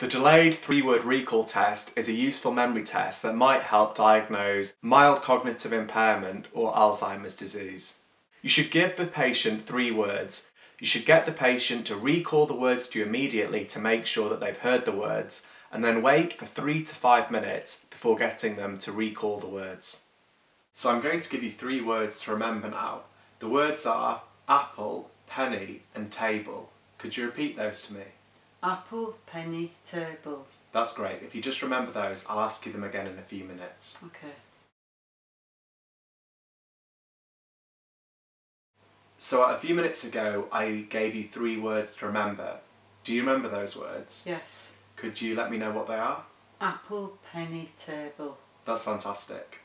The delayed three-word recall test is a useful memory test that might help diagnose mild cognitive impairment or Alzheimer's disease. You should give the patient three words. You should get the patient to recall the words to you immediately to make sure that they've heard the words and then wait for three to five minutes before getting them to recall the words. So I'm going to give you three words to remember now. The words are apple, penny and table. Could you repeat those to me? Apple, penny, table. That's great. If you just remember those, I'll ask you them again in a few minutes. Okay. So a few minutes ago, I gave you three words to remember. Do you remember those words? Yes. Could you let me know what they are? Apple, penny, table. That's fantastic.